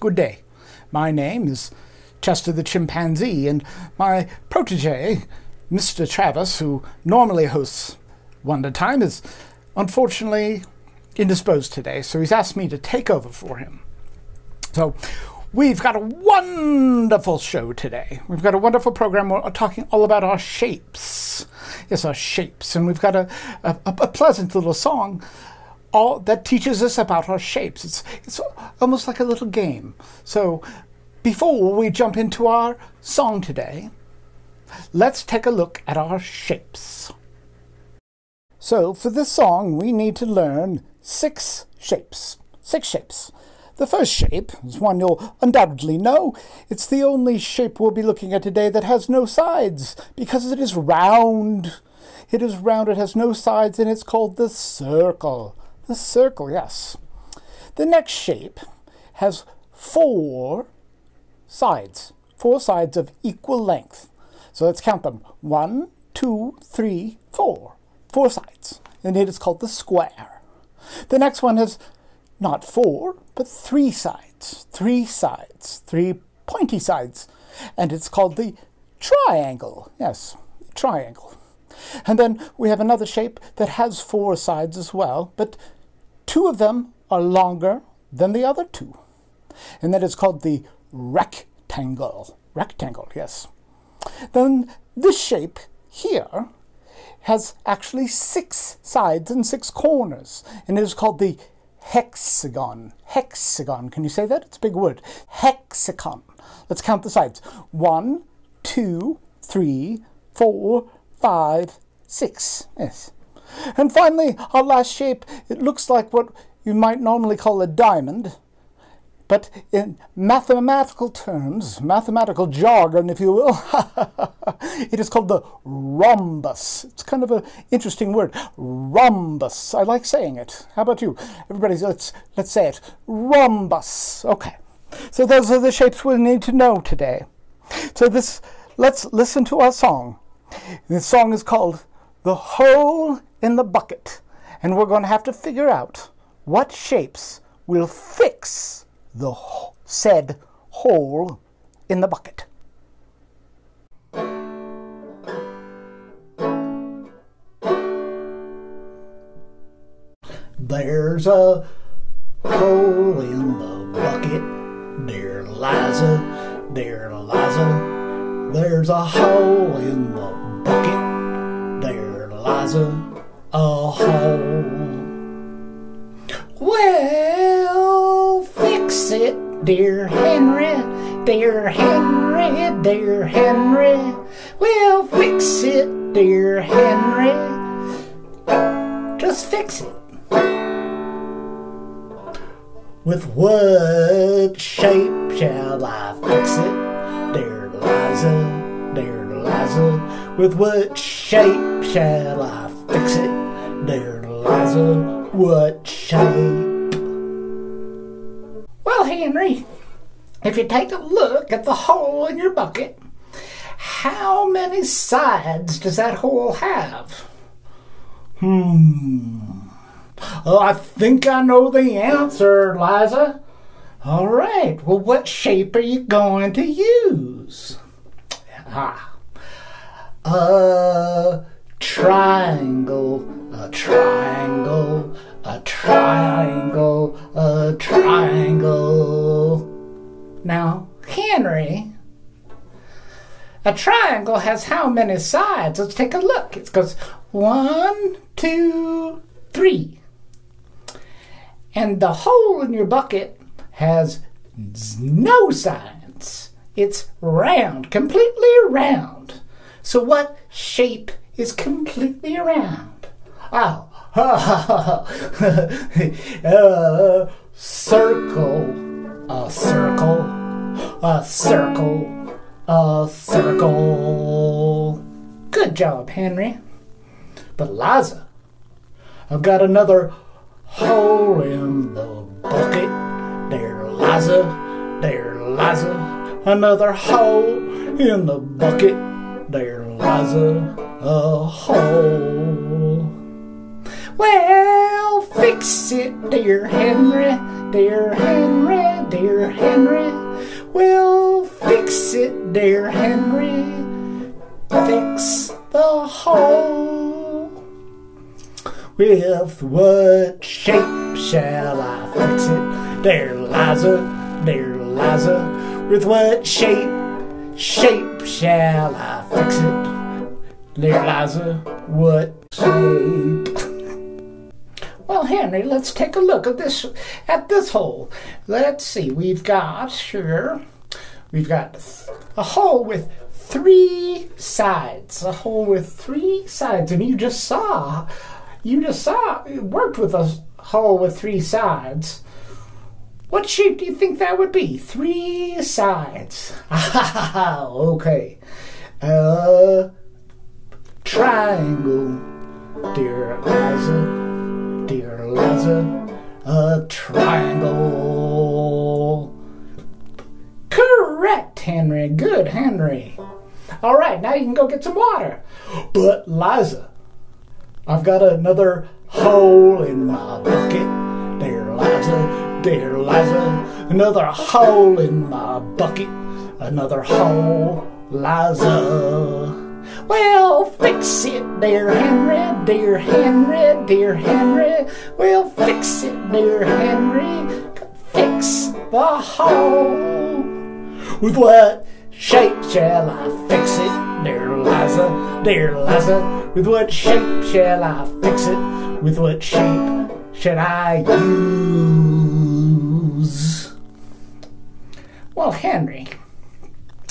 Good day. My name is Chester the Chimpanzee, and my protege, Mr. Travis, who normally hosts Wondertime, is unfortunately indisposed today, so he's asked me to take over for him. So, we've got a wonderful show today. We've got a wonderful program. We're talking all about our shapes. Yes, our shapes. And we've got a, a, a pleasant little song all that teaches us about our shapes. It's it's almost like a little game. So before we jump into our song today, let's take a look at our shapes. So for this song, we need to learn six shapes. Six shapes. The first shape is one you'll undoubtedly know. It's the only shape we'll be looking at today that has no sides, because it is round. It is round, it has no sides, and it's called the circle. The circle, yes. The next shape has four sides, four sides of equal length. So let's count them. One, two, three, four. Four sides. And it is called the square. The next one has not four, but three sides. Three sides. Three pointy sides. And it's called the triangle. Yes, triangle. And then we have another shape that has four sides as well, but Two of them are longer than the other two, and that is called the rectangle. Rectangle, yes. Then this shape here has actually six sides and six corners, and it is called the hexagon. Hexagon. Can you say that? It's a big word. Hexagon. Let's count the sides. One, two, three, four, five, six. Yes. And finally, our last shape, it looks like what you might normally call a diamond, but in mathematical terms, mathematical jargon, if you will, it is called the rhombus. It's kind of an interesting word. Rhombus. I like saying it. How about you? Everybody, let's, let's say it. Rhombus. Okay. So those are the shapes we need to know today. So this, let's listen to our song. This song is called The Hole in the bucket and we're going to have to figure out what shapes will fix the said hole in the bucket. There's a hole in the bucket, dear Liza, dear Liza. There's a hole in the bucket, dear Liza a home. Well, fix it, dear Henry, dear Henry, dear Henry. Well, fix it, dear Henry. Just fix it. With what shape shall I fix it, dear Liza, dear Liza? With what shape shall I fix it? There lies a what shape? Well, Henry, if you take a look at the hole in your bucket, how many sides does that hole have? Hmm. Oh, I think I know the answer, Liza. All right. Well, what shape are you going to use? Ah. Uh, triangle, a triangle, a triangle, a triangle. Now, Henry, a triangle has how many sides? Let's take a look. It goes one, two, three. And the hole in your bucket has no sides. It's round, completely round. So what shape is completely round. Oh, uh, circle, a circle, a circle, a circle. Good job, Henry. But Liza, I've got another hole in the bucket. There, Liza, there, Liza. Another hole in the bucket. There, Liza a hole. Well, fix it, dear Henry, dear Henry. dear Henry. We'll fix it, dear Henry. Fix the hole. With what shape shall I fix it, dear Liza, dear Liza? With what shape, shape shall I fix it, Liza? What shape? Well, Henry, let's take a look at this at this hole. Let's see. We've got sure, we've got a hole with three sides. A hole with three sides, and you just saw, you just saw, it worked with a hole with three sides. What shape do you think that would be? Three sides. okay. Uh, triangle, dear Eliza dear Liza, a triangle. Correct, Henry. Good, Henry. All right, now you can go get some water. But, Liza, I've got another hole in my bucket. Dear Liza, dear Liza, another hole in my bucket. Another hole, Liza. Well, fix it, dear Henry, dear Henry, dear Henry. We'll fix it, dear Henry. Fix the hole. With what shape shall I fix it, dear Liza, dear Liza? With what shape shall I fix it? With what shape should I use? Well, Henry,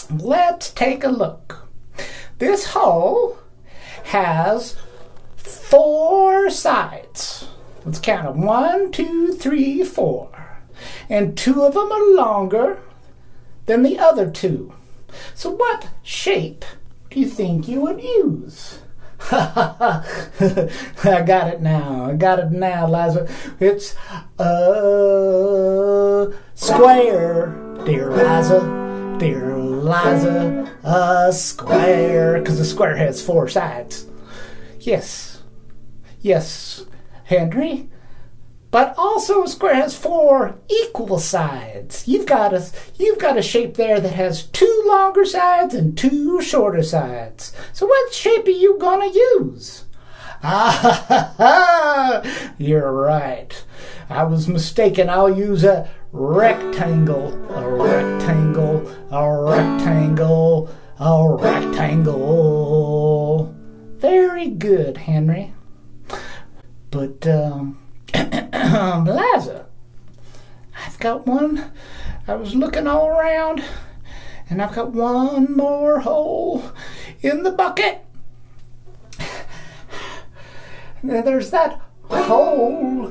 let's take a look. This hole has four sides. Let's count them. One, two, three, four. And two of them are longer than the other two. So what shape do you think you would use? I got it now. I got it now, Liza. It's a square, dear Liza dear Liza, a square, because the square has four sides. Yes, yes, Henry, but also a square has four equal sides. You've got a you've got a shape there that has two longer sides and two shorter sides. So what shape are you gonna use? Ah, you're right. I was mistaken. I'll use a rectangle, a rectangle, a rectangle, a rectangle. Very good, Henry. But, um, Liza, I've got one. I was looking all around, and I've got one more hole in the bucket. And there's that hole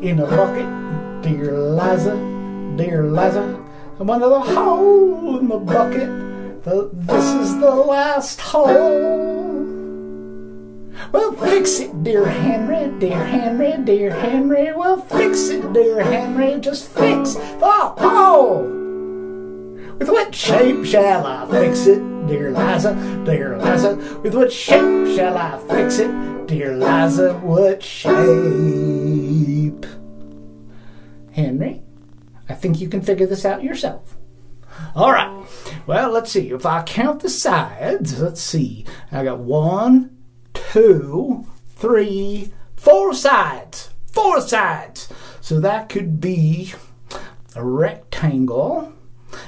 in a bucket, dear Liza, dear Liza. The hole in the bucket. The, this is the last hole. Well, fix it, dear Henry, dear Henry, dear Henry. Well, fix it, dear Henry. Just fix the hole. With what shape shall I fix it, dear Liza, dear Liza? With what shape shall I fix it? Dear Liza, what shape? Henry, I think you can figure this out yourself. All right. Well, let's see. If I count the sides, let's see. I got one, two, three, four sides. Four sides. So that could be a rectangle.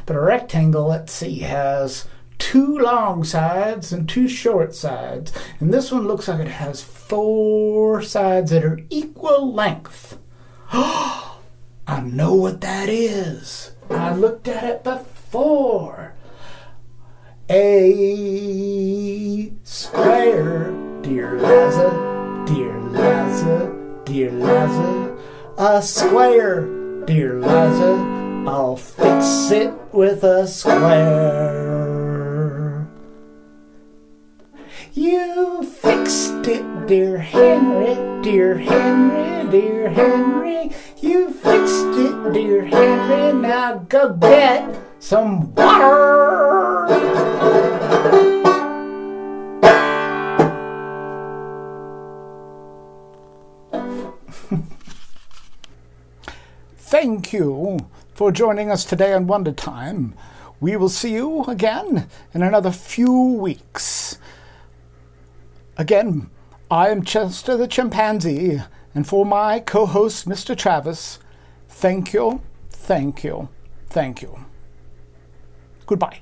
But a rectangle, let's see, has two long sides and two short sides. And this one looks like it has four sides that are equal length. I know what that is. I looked at it before. A square, dear Liza, dear Liza, dear Liza. A square, dear Liza. I'll fix it with a square. You fixed it, dear Henry, dear Henry, dear Henry. You fixed it, dear Henry. Now go get some water. Thank you, for joining us today on Wondertime. We will see you again in another few weeks. Again, I am Chester the Chimpanzee, and for my co host, Mr. Travis, thank you, thank you, thank you. Goodbye.